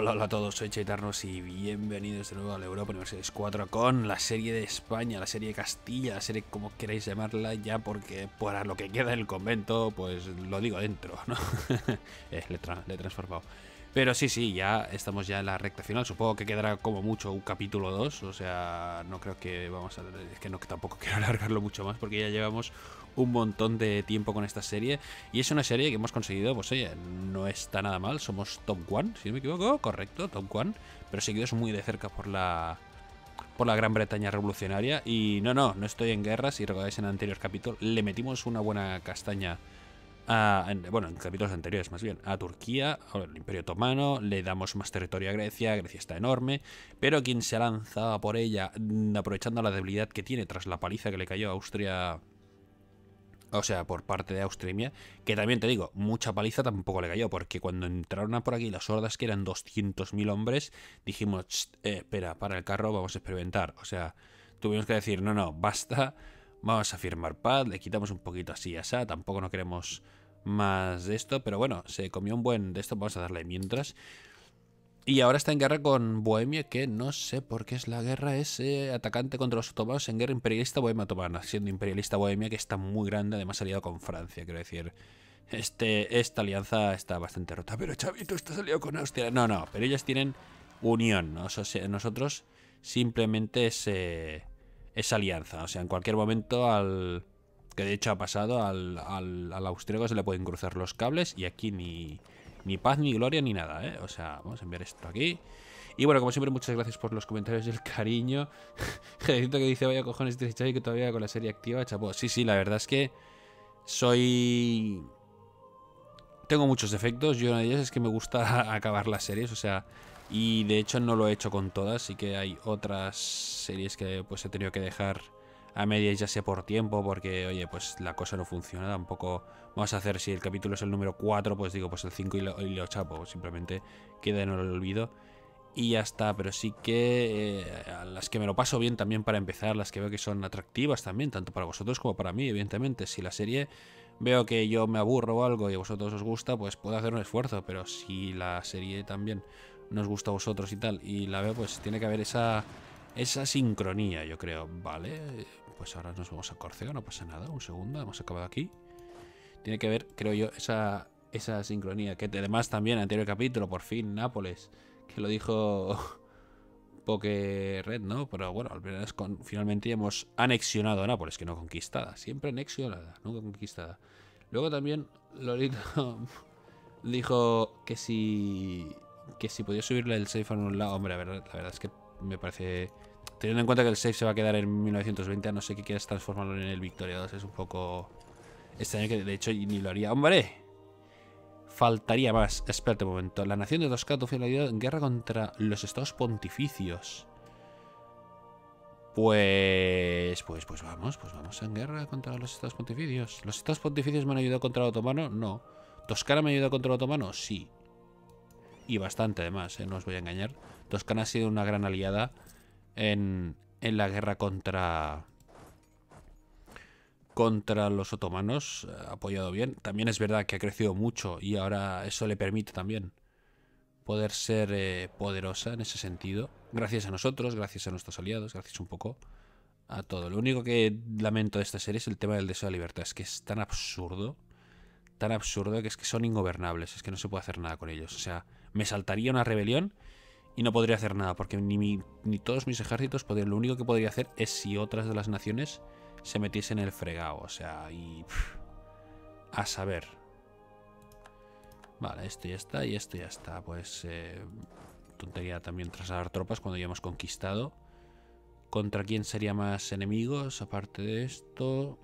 Hola, hola a todos, soy Chaitarnos y bienvenidos de nuevo al Europa Universalis 4 con la serie de España, la serie de Castilla, la serie como queréis llamarla ya porque para lo que queda en el convento, pues lo digo dentro, ¿no? eh, le, he transformado. Pero sí, sí, ya estamos ya en la recta final. Supongo que quedará como mucho un capítulo 2. O sea, no creo que vamos a... Es que no, tampoco quiero alargarlo mucho más porque ya llevamos un montón de tiempo con esta serie. Y es una serie que hemos conseguido, pues oye, no está nada mal. Somos top 1, si no me equivoco. Correcto, top 1. Pero seguidos muy de cerca por la por la Gran Bretaña revolucionaria. Y no, no, no estoy en guerra. Si recordáis en el anterior capítulo, le metimos una buena castaña bueno, en capítulos anteriores más bien, a Turquía, al Imperio Otomano, le damos más territorio a Grecia, Grecia está enorme, pero quien se lanza por ella, mm, aprovechando la debilidad que tiene tras la paliza que le cayó a Austria, o sea, por parte de Austria, que también te digo, mucha paliza tampoco le cayó, porque cuando entraron por aquí las hordas, que eran 200.000 hombres, dijimos, eh, espera, para el carro vamos a experimentar, o sea, tuvimos que decir, no, no, basta, vamos a firmar paz, le quitamos un poquito así, así, tampoco no queremos más de esto, pero bueno, se comió un buen de esto, vamos a darle mientras. Y ahora está en guerra con Bohemia, que no sé por qué es la guerra, es eh, atacante contra los otomanos en guerra imperialista Bohemia otomana, siendo imperialista Bohemia que está muy grande, además aliado con Francia, quiero decir. Este, esta alianza está bastante rota, pero Chavito está salido con Austria. No, no, pero ellos tienen unión, ¿no? nosotros simplemente es, eh, es alianza, o sea, en cualquier momento al que de hecho ha pasado al, al, austríaco se le pueden cruzar los cables y aquí ni, ni paz, ni gloria, ni nada, ¿eh? O sea, vamos a enviar esto aquí. Y bueno, como siempre, muchas gracias por los comentarios y el cariño. Siento que dice, vaya cojones, y que todavía con la serie activa, chapo. Sí, sí, la verdad es que soy... Tengo muchos defectos y uno de ellos es que me gusta acabar las series, o sea... Y de hecho no lo he hecho con todas, sí que hay otras series que pues he tenido que dejar a medias ya sea por tiempo, porque oye, pues la cosa no funciona, tampoco. Vamos a hacer si el capítulo es el número 4, pues digo, pues el 5 y lo, y lo chapo, simplemente queda en el olvido. Y ya está, pero sí que eh, las que me lo paso bien también para empezar, las que veo que son atractivas también, tanto para vosotros como para mí, evidentemente, si la serie veo que yo me aburro o algo y a vosotros os gusta, pues puedo hacer un esfuerzo, pero si la serie también nos gusta a vosotros y tal, y la veo, pues tiene que haber esa esa sincronía, yo creo. Vale, pues ahora nos vamos a Córcega, no pasa nada. Un segundo, hemos acabado aquí. Tiene que ver, creo yo, esa, esa sincronía. Que además también, anterior capítulo, por fin, Nápoles, que lo dijo Poke Red, ¿no? Pero bueno, al menos con, finalmente hemos anexionado a Nápoles, que no conquistada. Siempre anexionada, nunca conquistada. Luego también Lolito dijo que si que si podía subirle el safe a un lado. Hombre, la verdad, la verdad es que me parece... Teniendo en cuenta que el save se va a quedar en 1920, no sé qué quieras transformarlo en el Victoria 2. Es un poco extraño que de hecho ni lo haría. ¡Hombre! Faltaría más. Espérate un momento. La nación de Toscato fue en guerra contra los estados pontificios. Pues, pues, pues vamos, pues vamos en guerra contra los estados pontificios. ¿Los estados pontificios me han ayudado contra el otomano? No. ¿Toscana me ha ayudado contra el otomano? Sí. Y bastante además, ¿eh? no os voy a engañar. Toscana ha sido una gran aliada en, en la guerra contra contra los otomanos, ha apoyado bien. También es verdad que ha crecido mucho y ahora eso le permite también poder ser eh, poderosa en ese sentido. Gracias a nosotros, gracias a nuestros aliados, gracias un poco a todo. Lo único que lamento de esta serie es el tema del deseo de libertad. Es que es tan absurdo, tan absurdo que es que son ingobernables. Es que no se puede hacer nada con ellos. O sea, me saltaría una rebelión y no podría hacer nada, porque ni, ni todos mis ejércitos podrían. Lo único que podría hacer es si otras de las naciones se metiesen en el fregado. O sea, y. a saber. Vale, esto ya está y esto ya está. Pues. Eh, tontería también trasladar tropas cuando ya hemos conquistado. ¿Contra quién sería más enemigos? Aparte de esto.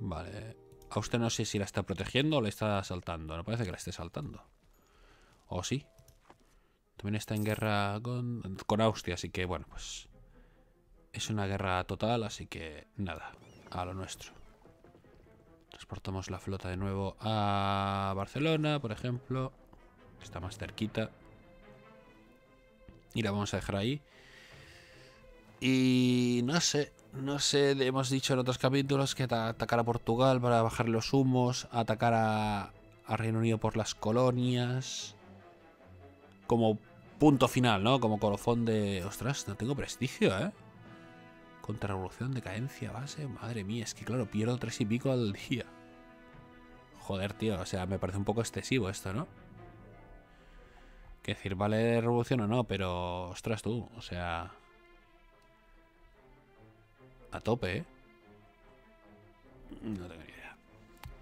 Vale. A usted no sé si la está protegiendo o le está asaltando. No parece que la esté saltando. ¿O sí? También está en guerra con, con Austria, así que bueno, pues... Es una guerra total, así que nada, a lo nuestro. Transportamos la flota de nuevo a Barcelona, por ejemplo. Está más cerquita. Y la vamos a dejar ahí. Y no sé, no sé, hemos dicho en otros capítulos que atacar a Portugal para bajar los humos, atacar a, a Reino Unido por las colonias. Como punto final, ¿no? Como colofón de... Ostras, no tengo prestigio, ¿eh? Contrarrevolución, decadencia, base. Madre mía, es que claro, pierdo tres y pico al día. Joder, tío, o sea, me parece un poco excesivo esto, ¿no? Que decir, vale revolución o no, pero... Ostras, tú, o sea... A tope, ¿eh? No tengo ni idea.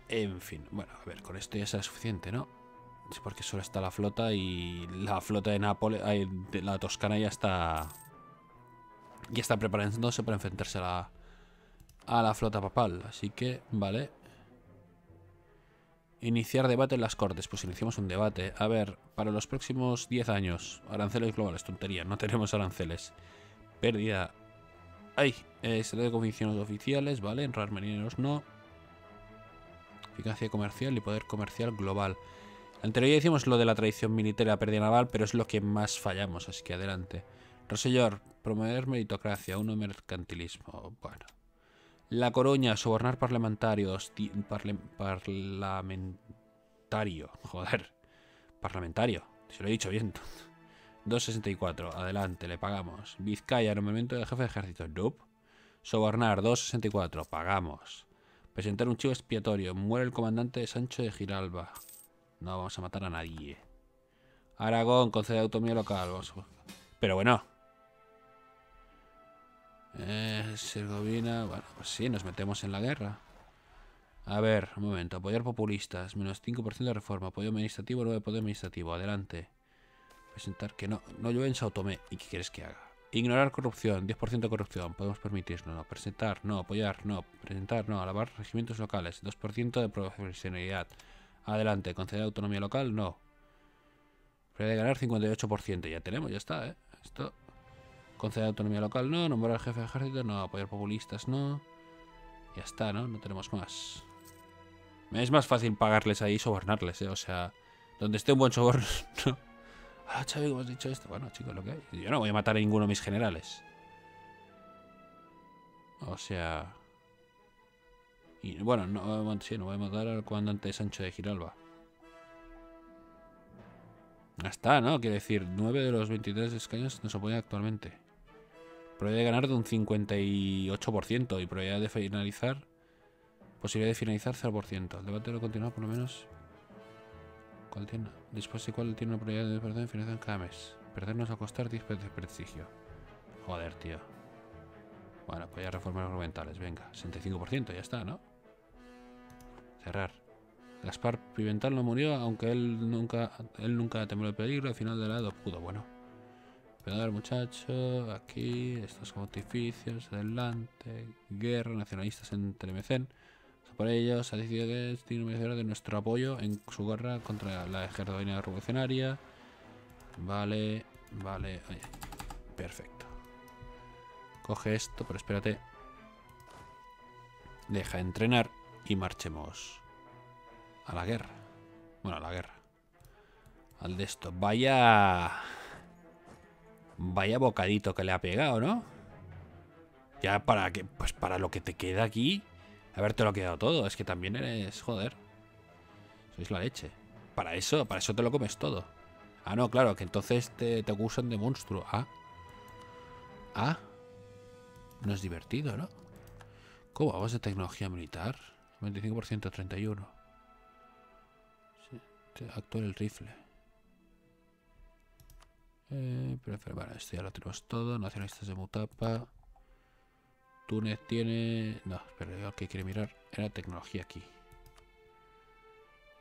En fin, bueno, a ver, con esto ya será suficiente, ¿no? Sí, porque solo está la flota y la flota de Nápoles, de la Toscana ya está ya está preparándose para enfrentarse a la, a la flota papal. Así que, vale. Iniciar debate en las cortes. Pues iniciamos un debate. A ver, para los próximos 10 años, aranceles globales, tontería, no tenemos aranceles. Pérdida. Ay, eh, de convicciones oficiales, vale, enrolar marineros no. Eficacia comercial y poder comercial global. Anterior ya hicimos lo de la tradición militar y la pérdida naval, pero es lo que más fallamos, así que adelante. Rosellor, promover meritocracia, uno mercantilismo. Bueno. La Coruña, sobornar parlamentarios. parlamentario. Joder. Parlamentario. Se lo he dicho bien. 264. Adelante, le pagamos. Vizcaya, nombramiento de jefe de ejército. Nope. Sobornar, 264. Pagamos. Presentar un chivo expiatorio. Muere el comandante de Sancho de Giralba. No vamos a matar a nadie. Aragón, concede autonomía local. Pero bueno. Eh, Sergovina. Bueno, pues sí, nos metemos en la guerra. A ver, un momento. Apoyar populistas. Menos 5% de reforma. Apoyo administrativo, 9 poder administrativo. Adelante. Presentar que no. No llueve en Sao Tomé. ¿Y qué quieres que haga? Ignorar corrupción. 10% de corrupción. Podemos permitirnos. No. Presentar. No. Apoyar. No. Presentar. No. Alabar regimientos locales. 2% de profesionalidad. Adelante, conceder autonomía local, no. Puede ganar 58%, ya tenemos, ya está, ¿eh? Esto. Conceder autonomía local, no. Nombrar al jefe de ejército, no. Apoyar populistas, no. Ya está, ¿no? No tenemos más. Es más fácil pagarles ahí y sobornarles, ¿eh? O sea, donde esté un buen soborno, no. Ah, Chavi, ¿cómo has dicho esto? Bueno, chicos, lo que hay. Yo no voy a matar a ninguno de mis generales. O sea... Y bueno, no, sí, no voy a matar al comandante Sancho de Giralba. Ya está, ¿no? Quiere decir, 9 de los 23 escaños nos apoyan actualmente. Probabilidad de ganar de un 58% y probabilidad de finalizar. Posibilidad de finalizar 0%. El debate lo continúa por lo menos. ¿Cuál tiene? Después de cuál tiene una probabilidad de perder en finalización cada mes. Perdernos a costar 10 de prestigio. Joder, tío. Bueno, pues ya reformas argumentales. Venga, 65%, ya está, ¿no? Cerrar. Gaspar Pimental no murió, aunque él nunca él nunca temió el peligro. Al final del lado pudo, bueno. Pegar muchacho, aquí, estos pontificios, adelante, guerra, nacionalistas en Telemecén. Por ellos ha decidido que de nuestro apoyo en su guerra contra la Herzegovina revolucionaria. Vale, vale, perfecto. Coge esto, pero espérate. Deja entrenar y marchemos a la guerra. Bueno, a la guerra. Al de esto. Vaya... Vaya bocadito que le ha pegado, ¿no? Ya para que... Pues para lo que te queda aquí... Haberte lo quedado todo. Es que también eres... Joder. Sois la leche. Para eso, para eso te lo comes todo. Ah, no, claro, que entonces te, te acusan de monstruo. Ah. Ah. No es divertido, ¿no? ¿Cómo vamos de tecnología militar? 25% 31. Sí, actual el rifle. Eh, pero, bueno, esto ya lo tenemos todo. Nacionalistas de Mutapa. Túnez tiene... No, pero yo que quiere mirar era tecnología aquí.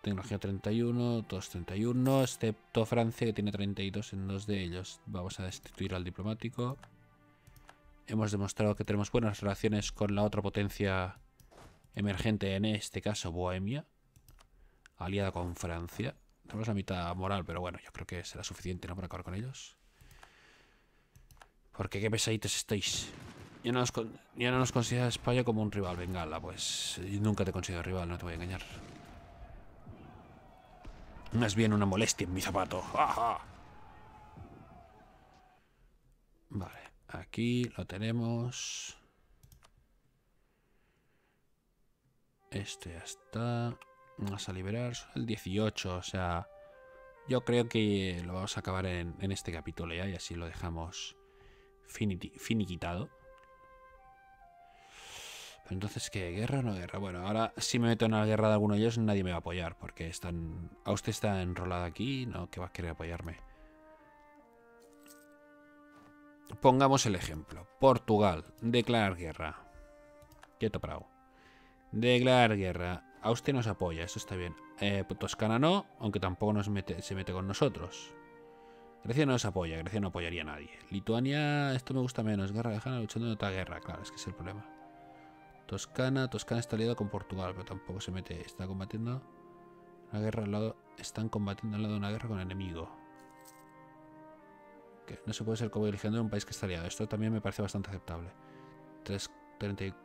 Tecnología 31, todos 31, excepto Francia que tiene 32 en dos de ellos. Vamos a destituir al diplomático. Hemos demostrado que tenemos buenas relaciones con la otra potencia emergente, en este caso Bohemia, aliada con Francia. Tenemos la mitad moral, pero bueno, yo creo que será suficiente ¿no? para acabar con ellos. Porque qué pesaditos estáis. Ya no, nos, ya no nos considera España como un rival. Venga, pues nunca te considero rival, no te voy a engañar. Más bien una molestia en mi zapato. Vale. Aquí lo tenemos. Este ya está. Vamos a liberar el 18, o sea, Yo creo que lo vamos a acabar en, este capítulo ya y así lo dejamos finiquitado. entonces, ¿qué? ¿Guerra o no guerra? Bueno, ahora si me meto en la guerra de alguno de ellos, nadie me va a apoyar. Porque están. A usted está enrolado aquí, no, que va a querer apoyarme. Pongamos el ejemplo. Portugal, declarar guerra. Quieto, Prado. Declarar guerra. A usted nos apoya, eso está bien. Eh, Toscana no, aunque tampoco nos mete, se mete con nosotros. Grecia no nos apoya, Grecia no apoyaría a nadie. Lituania, esto me gusta menos. Guerra lejana luchando en otra guerra, claro, es que es el problema. Toscana, Toscana está aliada con Portugal, pero tampoco se mete. Está combatiendo una guerra al lado. Están combatiendo al lado de una guerra con el enemigo. Que no se puede ser como eligiendo en un país que está aliado. Esto también me parece bastante aceptable. 3, 30,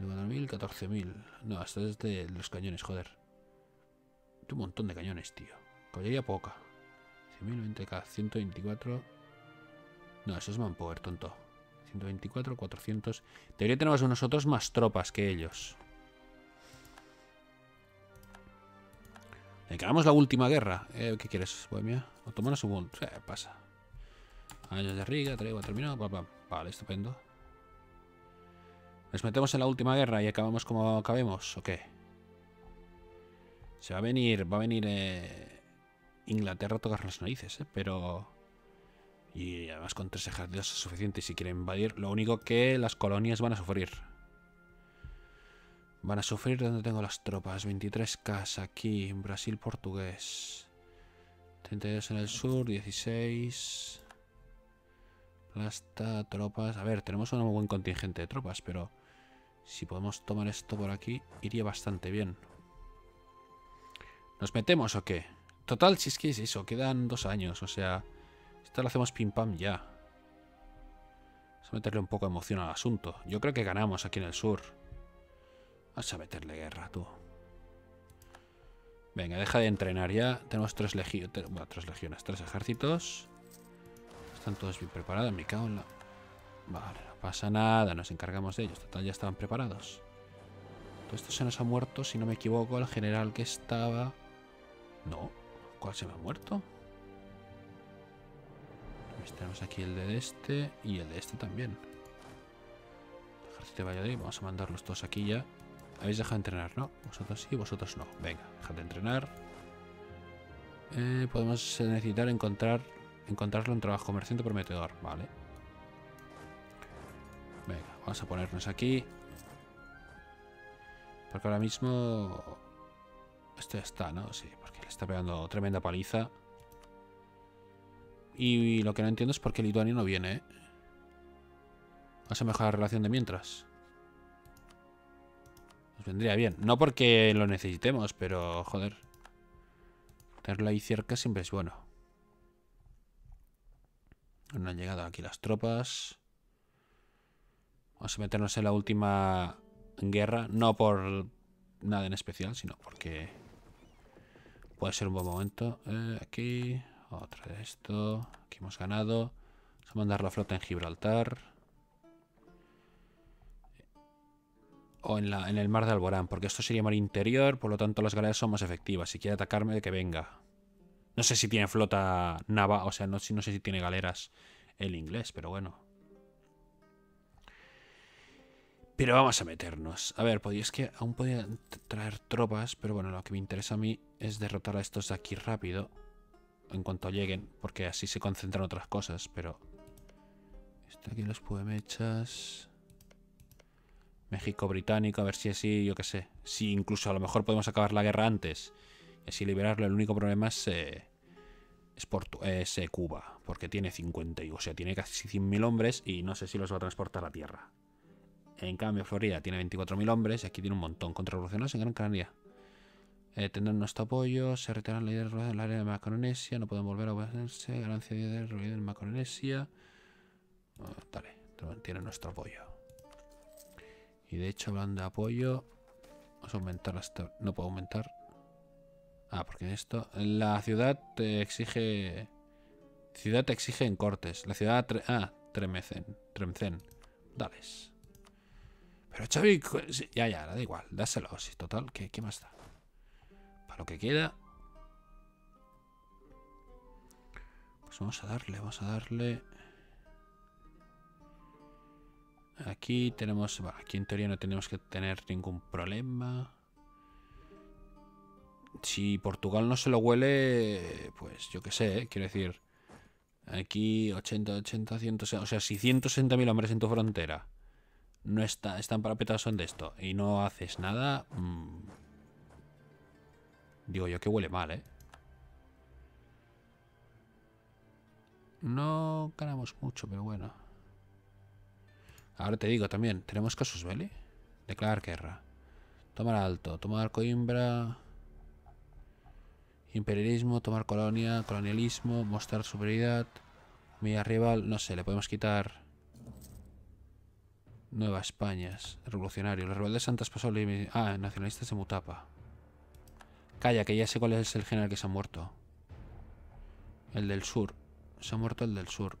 14.000, 14.000. No, esto es de los cañones, joder. Un montón de cañones, tío. Caballería poca. 100.000, 20k, 124. No, eso es manpower, tonto. 124, 400. Debería tenemos nosotros más tropas que ellos. Le quedamos la última guerra. Eh, ¿Qué quieres, Bohemia? Otomanos un Eh, pasa. Años de Riga, traigo terminado. Vale, estupendo. ¿Nos metemos en la última guerra y acabamos como acabemos o qué? Se va a venir, va a venir eh, Inglaterra a tocar las narices, ¿eh? pero... Y además con tres ejércitos es suficiente si quieren invadir. Lo único que las colonias van a sufrir. Van a sufrir donde tengo las tropas. 23K aquí, Brasil portugués. 32 en el sur, 16... Plasta, tropas... A ver, tenemos un buen contingente de tropas, pero... Si podemos tomar esto por aquí, iría bastante bien. ¿Nos metemos o qué? Total, si es que es eso, quedan dos años, o sea... Esto lo hacemos pim pam ya. Vamos a meterle un poco de emoción al asunto. Yo creo que ganamos aquí en el sur. Vamos a meterle guerra, tú. Venga, deja de entrenar ya. Tenemos tres legiones, bueno, tres legiones, tres ejércitos. Están todos bien preparados, me cago en la... Vale, no pasa nada, nos encargamos de ellos. Total, ya estaban preparados. Todo esto se nos ha muerto, si no me equivoco, el general que estaba... No, ¿cuál se me ha muerto? Pues tenemos aquí el de este y el de este también. ejército de Valladolid, vamos a mandarlos todos aquí ya. Habéis dejado de entrenar, ¿no? Vosotros sí, vosotros no. Venga, dejad de entrenar. Eh, podemos necesitar encontrar encontrarlo un trabajo comerciante prometedor. Vale. Venga, vamos a ponernos aquí. Porque ahora mismo... Esto ya está, ¿no? Sí, porque le está pegando tremenda paliza. Y lo que no entiendo es por qué Lituania no viene, ¿eh? Vamos a mejorar la relación de mientras. Nos vendría bien. No porque lo necesitemos, pero joder. Tenerlo ahí cerca siempre es bueno. No han llegado aquí las tropas. Vamos a meternos en la última guerra. No por nada en especial, sino porque puede ser un buen momento. Eh, aquí, otra de esto. Aquí hemos ganado. Vamos a mandar la flota en Gibraltar. O en, la, en el mar de Alborán, porque esto sería mar interior, por lo tanto las galeras son más efectivas. Si quiere atacarme, que venga. No sé si tiene flota nava, o sea, no, no sé si tiene galeras el inglés, pero bueno. Pero vamos a meternos. A ver, es que aún podía traer tropas, pero bueno, lo que me interesa a mí es derrotar a estos de aquí rápido. En cuanto lleguen, porque así se concentran otras cosas, pero... Este aquí los puemechas... México británico, a ver si así, yo qué sé. Si incluso a lo mejor podemos acabar la guerra antes. Y así liberarlo. El único problema es... Eh, es, eh, Cuba, porque tiene 50, o sea, tiene casi 100.000 hombres y no sé si los va a transportar a tierra. En cambio, Florida tiene 24.000 hombres y aquí tiene un montón. Contrarrevolucionarios en Gran Canaria. Eh, tendrán nuestro apoyo, se retiran la idea del área de Macaronesia, no pueden volver a obedecerse, ganancia de de Macaronesia. vale, tienen nuestro apoyo. Y de hecho, hablando de apoyo, vamos a aumentar hasta. No puedo aumentar. Ah, porque esto. La ciudad te exige. Ciudad te exige en cortes. La ciudad. ah, Tremecen. Tremcen. Dales. Pero Xavi... Ya, ya, da igual. Dáselo. Si total, ¿qué, ¿qué más da? Para lo que queda... Pues vamos a darle, vamos a darle... Aquí tenemos... Bueno, aquí en teoría no tenemos que tener ningún problema. Si Portugal no se lo huele, pues yo qué sé, ¿eh? quiero decir... Aquí 80, 80, 160... O sea, si 160.000 hombres en tu frontera no está, están parapetados son de esto y no haces nada... Mmm, digo yo que huele mal, ¿eh? No ganamos mucho, pero bueno. Ahora te digo también, ¿tenemos casus belli? Declarar guerra. Tomar alto, tomar Coimbra. Imperialismo, tomar colonia, colonialismo, mostrar superioridad. Mi rival, no sé, le podemos quitar... Nueva España, revolucionario. Los rebeldes santas pasó Ah, nacionalistas de Mutapa. Calla, que ya sé cuál es el general que se ha muerto. El del sur. Se ha muerto el del sur.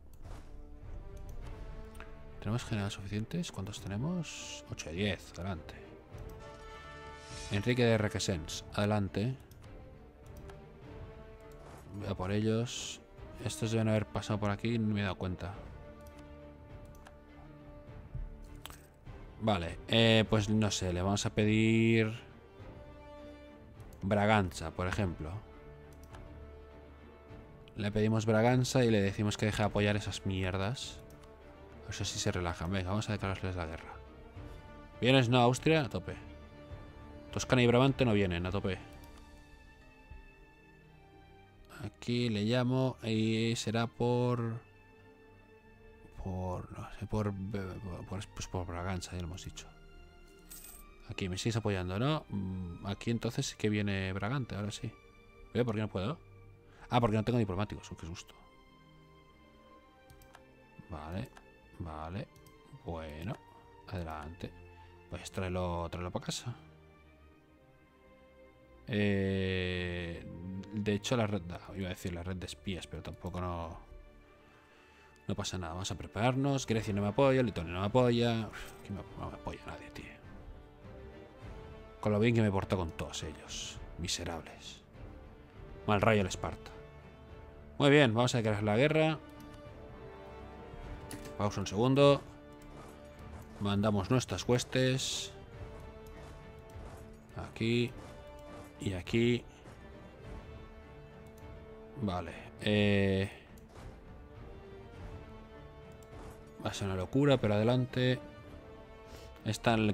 ¿Tenemos generales suficientes? ¿Cuántos tenemos? 8 y 10. Adelante. Enrique de Requesens. Adelante. Voy a por ellos. Estos deben haber pasado por aquí no me he dado cuenta. Vale, eh, pues no sé, le vamos a pedir... Braganza, por ejemplo. Le pedimos Braganza y le decimos que deje de apoyar esas mierdas. Eso sí se relajan. Venga, vamos a declararles la guerra. ¿Vienes? No, Austria, a tope. Toscana y Brabante no vienen, a tope. Aquí le llamo y será por... Por... No sé, por... pues por Braganza, ya lo hemos dicho. Aquí me sigues apoyando, ¿no? Mm, aquí entonces sí que viene Bragante, ahora sí. ¿Por qué no puedo? Ah, porque no tengo diplomáticos. Uh, qué susto. Vale, vale. Bueno, adelante. Pues tráelo, tráelo para casa. Eh, de hecho, la red... Iba a decir la red de espías, pero tampoco no... No pasa nada. Vamos a prepararnos. Grecia no me apoya, Letonia no me apoya. no me apoya nadie, tío. Con lo bien que me porto con todos ellos. Miserables. Mal rayo el Esparta. Muy bien, vamos a declarar la guerra. Pausa un segundo. Mandamos nuestras huestes. Aquí. Y aquí. Vale. Eh... Va a ser una locura, pero adelante.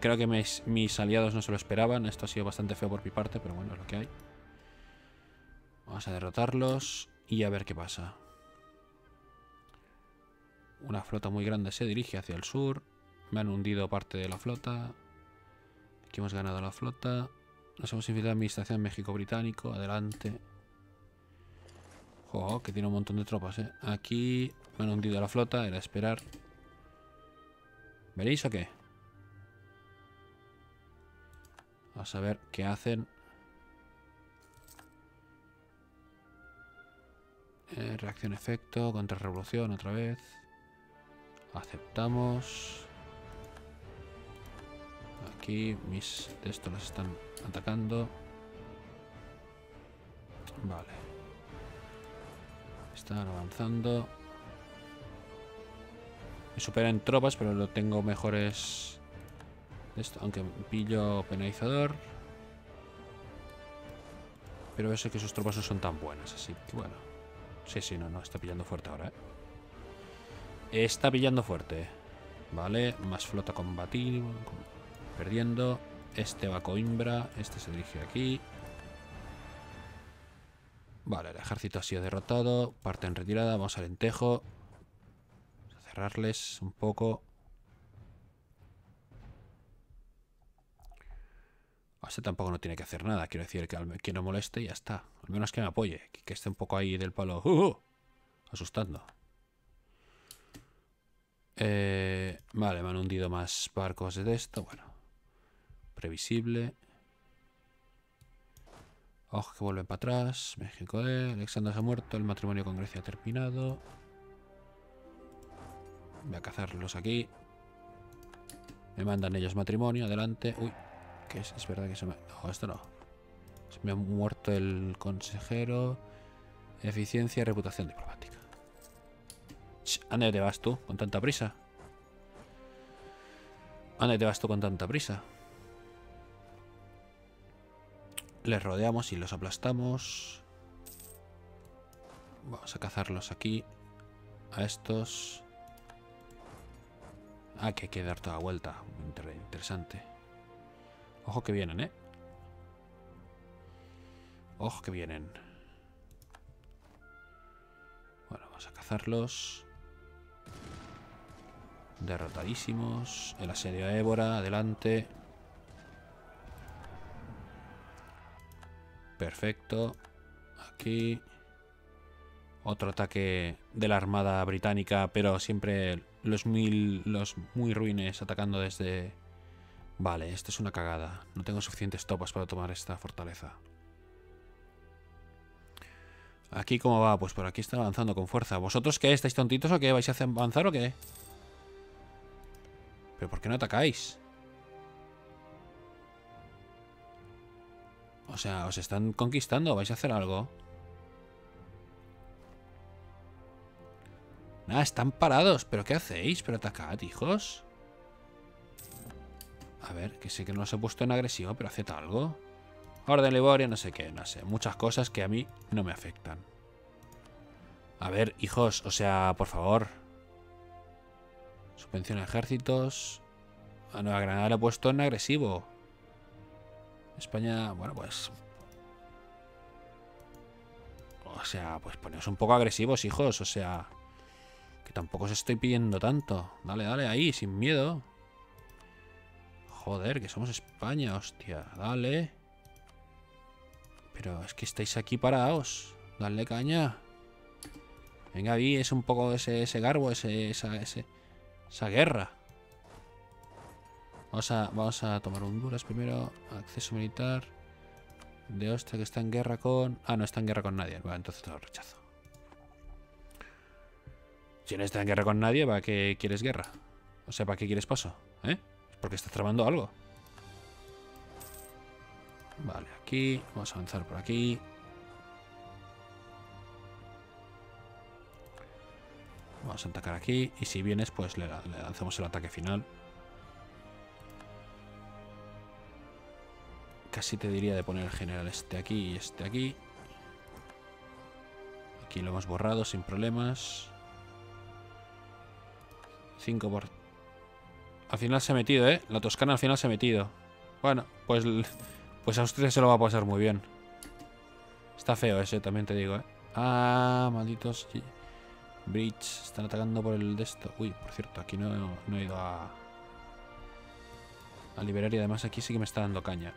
creo que mis, aliados no se lo esperaban. Esto ha sido bastante feo por mi parte, pero bueno, es lo que hay. Vamos a derrotarlos. Y a ver qué pasa. Una flota muy grande se dirige hacia el sur. Me han hundido parte de la flota. Aquí hemos ganado la flota. Nos hemos infiltrado en Administración México-Británico. Adelante. Jo, que tiene un montón de tropas, ¿eh? Aquí me han hundido la flota. Era esperar. ¿Veréis o qué? Vamos a ver qué hacen. Eh, reacción efecto, contra revolución otra vez. Aceptamos. Aquí mis de estos las están atacando. Vale. Están avanzando. Me superan tropas, pero lo tengo mejores... Esto, aunque pillo penalizador. Pero eso que sus tropas no son tan buenas, así que bueno. Sí, sí, no, no, está pillando fuerte ahora, ¿eh? Está pillando fuerte. Vale, más flota combativa. Perdiendo. Este va a Coimbra. Este se dirige aquí. Vale, el ejército ha sido derrotado. Parte en retirada. Vamos al entejo. Cerrarles un poco. Este tampoco no tiene que hacer nada. Quiero decir que, que no moleste y ya está. Al menos que me apoye. Que, esté un poco ahí del palo. ¡Uh, uh! Asustando. Eh, vale, me han hundido más barcos de esto. Bueno. Previsible. Ojo que vuelven para atrás. México de Alexander se ha muerto. El matrimonio con Grecia ha terminado. Voy a cazarlos aquí. Me mandan ellos matrimonio. Adelante. Uy es, verdad que se me... No, esto no. Se me ha muerto el consejero. Eficiencia y reputación diplomática. ¿A dónde te vas tú con tanta prisa? ¿A dónde te vas tú con tanta prisa? Les rodeamos y los aplastamos. Vamos a cazarlos aquí. A estos. Ah, que hay que dar toda vuelta. Interesante. Ojo que vienen, ¿eh? Ojo que vienen. Bueno, vamos a cazarlos. Derrotadísimos. El asedio a Évora, adelante. Perfecto. Aquí. Otro ataque de la armada británica, pero siempre los mil, los muy ruines atacando desde... Vale, esto es una cagada. No tengo suficientes topas para tomar esta fortaleza. Aquí cómo va, pues por aquí está avanzando con fuerza. ¿Vosotros qué? ¿Estáis tontitos o qué? ¿Vais a avanzar o qué? ¿Pero por qué no atacáis? O sea, ¿os están conquistando? ¿Vais a hacer algo? Están parados. ¿Pero qué hacéis? ¿Pero atacad, hijos? A ver, que sé que no os he puesto en agresivo, pero haced algo. Orden Liboria, no sé qué, no sé. Muchas cosas que a mí no me afectan. A ver, hijos, o sea, por favor. Subvención a ejércitos. A Nueva Granada le he puesto en agresivo. España, bueno, pues... O sea, pues poneos un poco agresivos, hijos. O sea, tampoco os estoy pidiendo tanto. Dale, dale, ahí, sin miedo. Joder, que somos España, hostia. Dale. Pero es que estáis aquí parados. Dale caña. Venga, vi, es un poco ese, ese garbo, ese, esa, ese, esa guerra. Vamos a, vamos a tomar Honduras primero. Acceso militar. De hostia que está en guerra con... Ah, no está en guerra con nadie. Bueno, entonces lo rechazo. Si no está en guerra con nadie, ¿para qué quieres guerra? O sea, ¿para qué quieres paso? ¿Eh? Porque estás tramando algo. Vale, aquí. Vamos a avanzar por aquí. Vamos a atacar aquí. Y si vienes, pues le, le lanzamos el ataque final. Casi te diría de poner el general este aquí y este aquí. Aquí lo hemos borrado sin problemas. 5 por... Al final se ha metido, ¿eh? La Toscana al final se ha metido. Bueno, pues... Pues a se lo va a pasar muy bien. Está feo ese, también te digo, ¿eh? Ah, malditos... Bridge. Están atacando por el de esto. Uy, por cierto, aquí no, no he ido a... A liberar y además aquí sí que me está dando caña.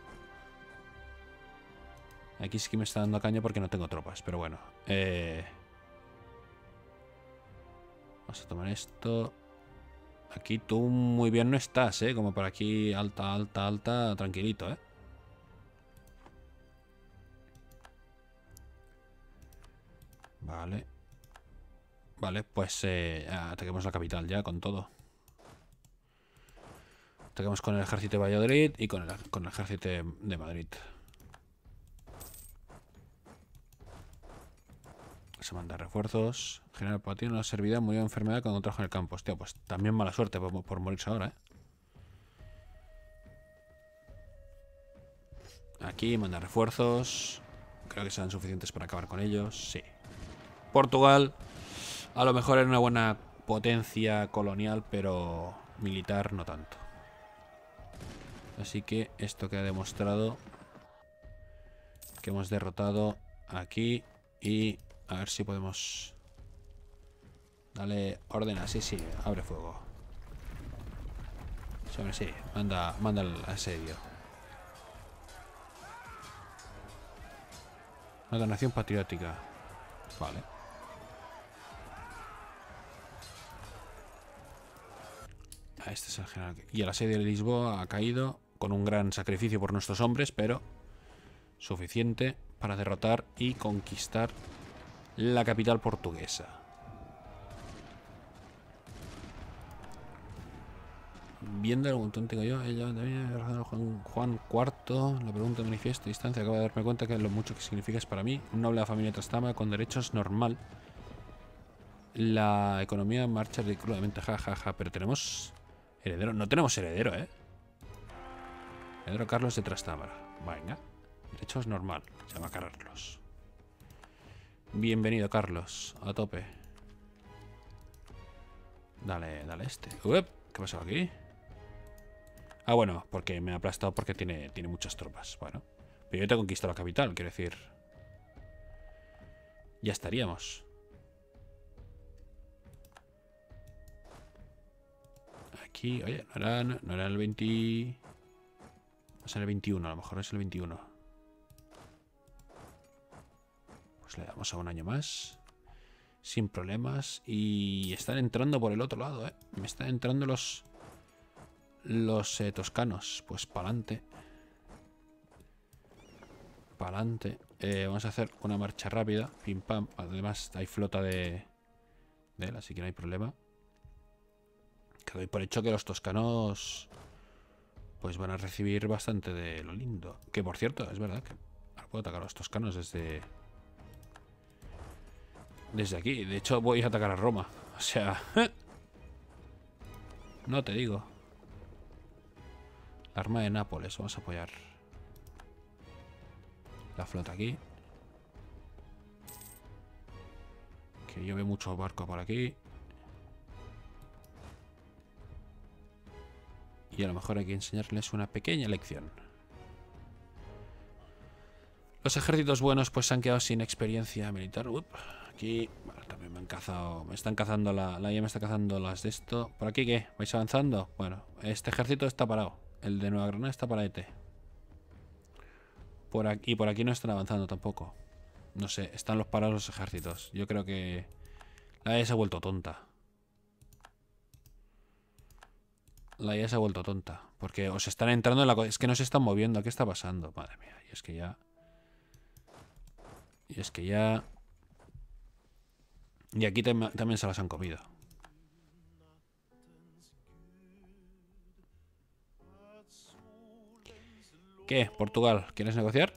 Aquí sí que me está dando caña porque no tengo tropas, pero bueno. Eh... Vamos a tomar esto. Aquí tú muy bien no estás, ¿eh? Como por aquí alta, alta, alta, tranquilito, ¿eh? Vale. Vale, pues eh, ataquemos la capital ya con todo. Ataquemos con el ejército de Valladolid y con el, con el ejército de Madrid. Se manda refuerzos. General Patino, una servidumbre murió de enfermedad cuando trajo en el campo. Hostia, pues también mala suerte por, morirse ahora, ¿eh? Aquí manda refuerzos. Creo que serán suficientes para acabar con ellos. Sí. Portugal. A lo mejor era una buena potencia colonial, pero militar no tanto. Así que esto queda demostrado que hemos derrotado aquí y a ver si podemos... Dale orden así, sí, abre fuego. Sí, sí, manda, manda el asedio. Una donación patriótica. Vale. Ah, este es el general. Y el asedio de Lisboa ha caído con un gran sacrificio por nuestros hombres, pero suficiente para derrotar y conquistar la capital portuguesa. Viendo el montón tengo yo, ella también Juan, IV, la pregunta de manifiesto distancia, acabo de darme cuenta que lo mucho que significa es para mí, un noble de familia Trastama con derechos normal. La economía marcha ridículamente, jajaja. Ja, ja. Pero tenemos heredero. No tenemos heredero, ¿eh? Heredero Carlos de Trastámara. Venga. De es normal. Se llama Carlos. Bienvenido, Carlos. A tope. Dale, dale este. Uep, ¿Qué pasó aquí? Ah, bueno, porque me ha aplastado porque tiene, tiene muchas tropas. Bueno. Pero yo te conquisto la capital, quiero decir. Ya estaríamos. Aquí, oye, no era, no era el 20... Va a ser el 21, a lo mejor es el 21. Pues le damos a un año más. Sin problemas. Y están entrando por el otro lado, ¿eh? Me están entrando los... Los eh, toscanos. Pues pa'lante. Pa'lante. Eh, vamos a hacer una marcha rápida. Pim pam. Además hay flota de... De él, así que no hay problema. Que doy por hecho que los toscanos pues van a recibir bastante de lo lindo. Que por cierto, es verdad que puedo atacar a los toscanos desde... Desde aquí. De hecho, voy a atacar a Roma. O sea... no te digo. La arma de Nápoles. Vamos a apoyar. La flota aquí. Que yo veo mucho barco por aquí. Y a lo mejor hay que enseñarles una pequeña lección. Los ejércitos buenos pues han quedado sin experiencia militar. Aquí también me han cazado. Me están cazando la. La IA me está cazando las de esto. ¿Por aquí qué? ¿Vais avanzando? Bueno, este ejército está parado. El de Nueva Granada está para ET. Por aquí, y por aquí no están avanzando tampoco. No sé, están los parados los ejércitos. Yo creo que la IA se ha vuelto tonta. La IA se ha vuelto tonta. Porque os están entrando en la... Es que no se están moviendo. ¿Qué está pasando? Madre mía. Y es que ya... Y es que ya... Y aquí también se las han comido. ¿Qué? Portugal, ¿quieres negociar?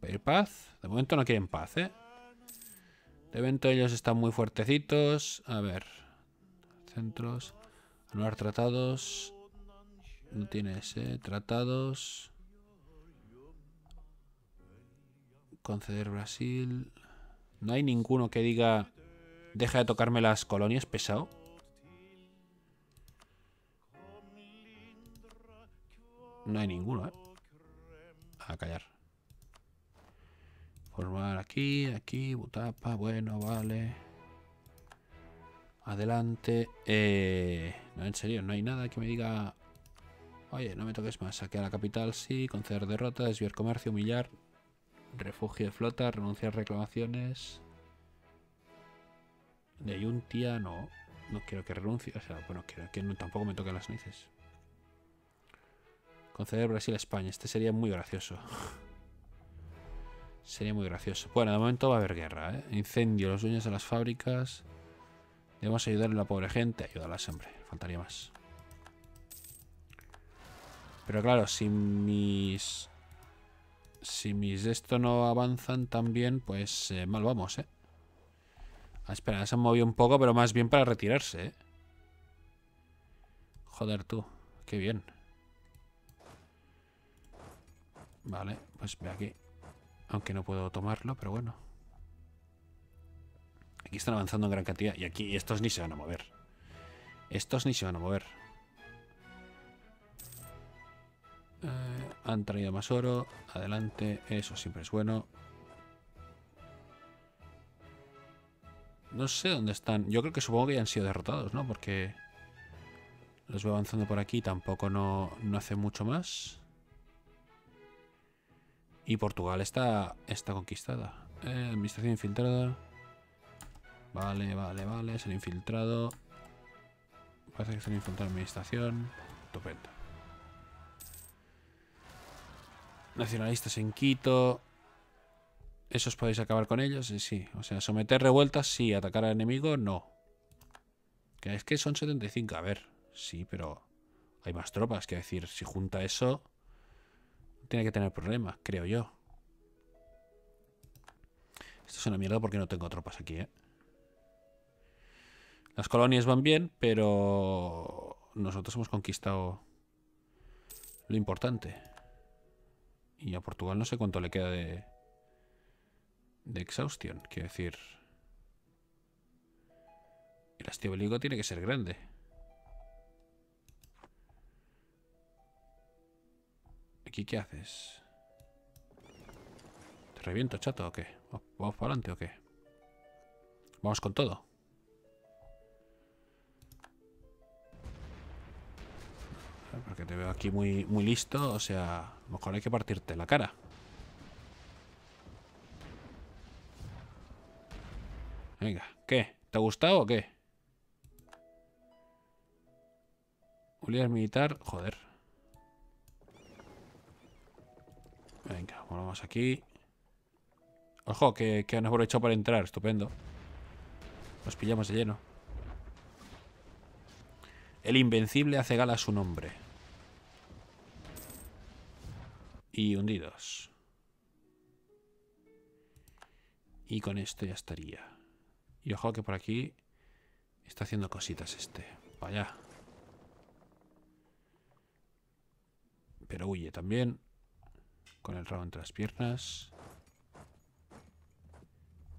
¿Pedir paz? De momento no quieren paz, ¿eh? De momento ellos están muy fuertecitos. A ver. Centros. Anular tratados. No tienes, ¿eh? Tratados. Conceder Brasil. No hay ninguno que diga... Deja de tocarme las colonias, pesado. No hay ninguno, ¿eh? A callar. Formar aquí, aquí, Butapa, bueno, vale. Adelante. Eh, no, en serio, no hay nada que me diga... Oye, no me toques más. Saquear la capital, sí. Conceder derrota, desviar comercio, humillar. Refugio de flota, renunciar a reclamaciones. De Ayuntia, no. No quiero que renuncie. O sea, bueno, quiero que tampoco me toquen las narices. Conceder Brasil-España. Este sería muy gracioso. sería muy gracioso. Bueno, de momento va a haber guerra, ¿eh? Incendio, los dueños de las fábricas. Debemos ayudar a la pobre gente. Ayudarla siempre. Faltaría más. Pero claro, si mis... Si mis esto no avanzan tan bien, pues eh, mal vamos, ¿eh? Ah, espera, se han movido un poco, pero más bien para retirarse, ¿eh? Joder, tú. Qué bien. Vale, pues ve aquí. Aunque no puedo tomarlo, pero bueno. Aquí están avanzando en gran cantidad. Y aquí estos ni se van a mover. Estos ni se van a mover. Han traído más oro. Adelante. Eso siempre es bueno. No sé dónde están. Yo creo que supongo que ya han sido derrotados, ¿no? Porque los veo avanzando por aquí. Tampoco no, no hace mucho más. Y Portugal está, está conquistada. Eh, administración infiltrada. Vale, vale, vale. Se han infiltrado. Parece que se han infiltrado en mi estación. Estupendo. Nacionalistas en Quito. ¿Esos podéis acabar con ellos? Sí. O sea, someter revueltas, sí. Atacar al enemigo, no. Es que son 75. A ver, sí, pero hay más tropas. Que decir, si junta eso, tiene que tener problemas, creo yo. Esto es una mierda porque no tengo tropas aquí, ¿eh? Las colonias van bien, pero nosotros hemos conquistado lo importante. Y a Portugal no sé cuánto le queda de, de exhaustión. Quiero decir... El astio tiene que ser grande. ¿Aquí qué haces? ¿Te reviento, chato, o qué? ¿Vamos para adelante o qué? Vamos con todo. Porque te veo aquí muy, muy listo. O sea, mejor hay que partirte la cara. Venga, ¿qué? ¿Te ha gustado o qué? Unidad militar, joder. Venga, volvamos aquí. Ojo, que, que han aprovechado para entrar, estupendo. Nos pillamos de lleno. El invencible hace gala a su nombre. Y hundidos. Y con esto ya estaría. Y ojo que por aquí está haciendo cositas este. Vaya. Pero huye también. Con el rabo entre las piernas.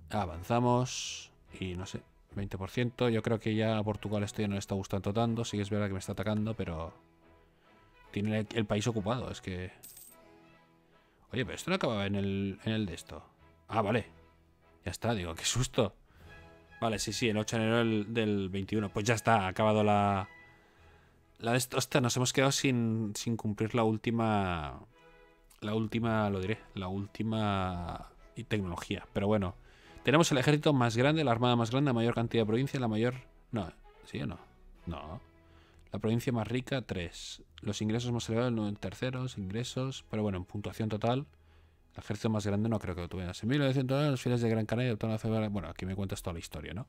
Avanzamos. Y no sé, 20%. Yo creo que ya a Portugal esto ya no le está gustando tanto. Sí que es verdad que me está atacando, pero... Tiene el, país ocupado. Es que... Oye, pero esto no acababa en el, en el de esto. Ah, vale. Ya está, digo, qué susto. Vale, sí, sí, el 8 de enero del, del 21. Pues ya está, ha acabado la, la de esto, hostia, nos hemos quedado sin, sin cumplir la última. La última, lo diré, la última tecnología. Pero bueno, tenemos el ejército más grande, la armada más grande, la mayor cantidad de provincias, la mayor. No, ¿sí o no? No. La provincia más rica, 3. Los ingresos más elevados, en terceros, ingresos. Pero bueno, en puntuación total, el ejército más grande no creo que lo tuvieras. En 1900, los fieles de Gran Canaria la Bueno, aquí me cuentas toda la historia, ¿no?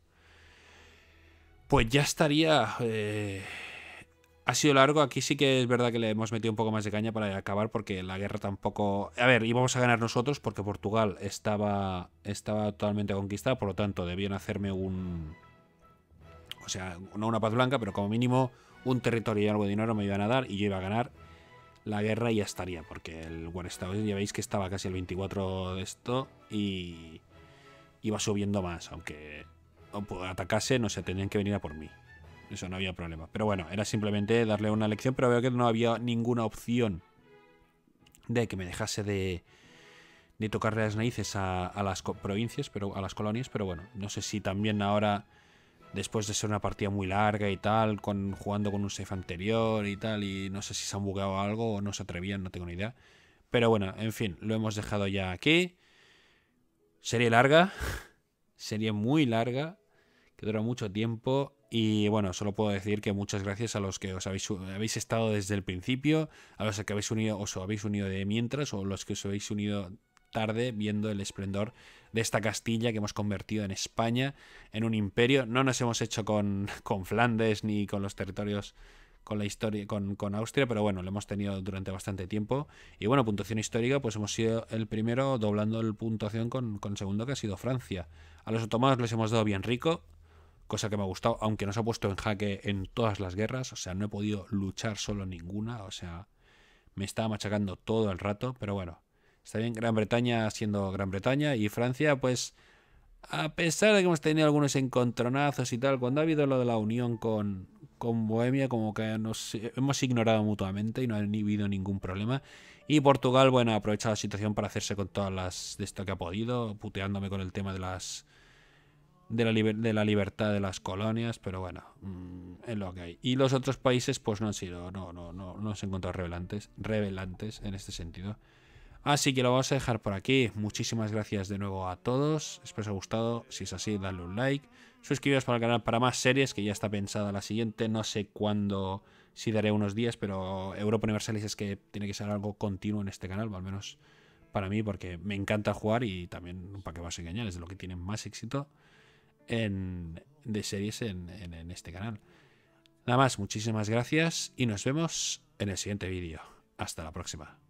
Pues ya estaría. Eh, ha sido largo. Aquí sí que es verdad que le hemos metido un poco más de caña para acabar porque la guerra tampoco... A ver, íbamos a ganar nosotros porque Portugal estaba, estaba totalmente conquistada, por lo tanto debían hacerme un... O sea, no una paz blanca, pero como mínimo un territorio y algo de dinero me iban a dar y yo iba a ganar la guerra y ya estaría, porque el War ya veis que estaba casi el 24 de esto y iba subiendo más, aunque atacase, no sé, tenían que venir a por mí. Eso no había problema. Pero bueno, era simplemente darle una lección, pero veo que no había ninguna opción de que me dejase de, de tocarle las narices a, las provincias, pero a las colonias, pero bueno, no sé si también ahora, después de ser una partida muy larga y tal, con, jugando con un safe anterior y tal, y no sé si se han bugueado algo o no se atrevían, no tengo ni idea. Pero bueno, en fin, lo hemos dejado ya aquí. Serie larga, serie muy larga, que dura mucho tiempo y bueno, solo puedo decir que muchas gracias a los que os habéis, habéis estado desde el principio, a los que habéis unido, os habéis unido de mientras, o los que os habéis unido tarde viendo el esplendor de esta Castilla que hemos convertido en España, en un imperio. No nos hemos hecho con, con Flandes ni con los territorios con la historia con, con, Austria, pero bueno, lo hemos tenido durante bastante tiempo. Y bueno, puntuación histórica, pues hemos sido el primero doblando el puntuación con, con el segundo que ha sido Francia. A los otomanos les hemos dado bien rico, cosa que me ha gustado, aunque nos ha puesto en jaque en todas las guerras, o sea, no he podido luchar solo ninguna, o sea, me estaba machacando todo el rato, pero bueno, está bien Gran Bretaña siendo Gran Bretaña y Francia, pues, a pesar de que hemos tenido algunos encontronazos y tal, cuando ha habido lo de la unión con, con Bohemia, como que nos hemos ignorado mutuamente y no ha habido ningún problema. Y Portugal, bueno, ha aprovechado la situación para hacerse con todas las de esto que ha podido, puteándome con el tema de las de la, de la libertad de las colonias, pero bueno, mm, es lo que hay. Y los otros países, pues no han sido, no, no, no, no se han encontrado revelantes, revelantes en este sentido. Así que lo vamos a dejar por aquí. Muchísimas gracias de nuevo a todos. Espero os haya gustado. Si es así, dadle un like. Suscribiros para el canal para más series, que ya está pensada la siguiente. No sé cuándo, si daré unos días, pero Europa Universalis es que tiene que ser algo continuo en este canal, o al menos para mí, porque me encanta jugar y también, para que vas a engañar, es de lo que tiene más éxito en, de series en, en este canal. Nada más, muchísimas gracias y nos vemos en el siguiente vídeo. Hasta la próxima.